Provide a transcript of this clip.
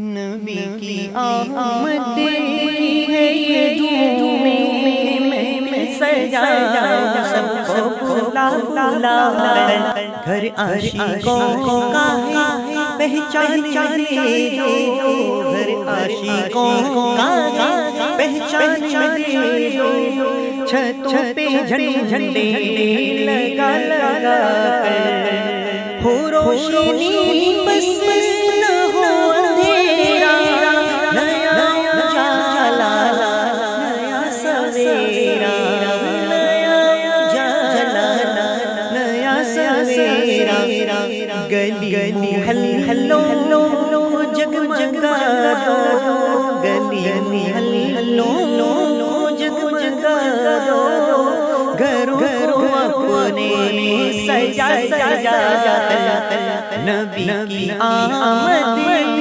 नबी की आमद है ये धूम में सजा। सबको घर आशिकों का पहचान चले घर आशिकों का पहचान चले छतों पे झंडे झंडे लगा लगा हो रोशनी बस सवेरा गली गली हल हल्लो जगमगा दो गली हल हल्लो जगमगा दो घरों घरों अपने सजा सजा नबी की आमद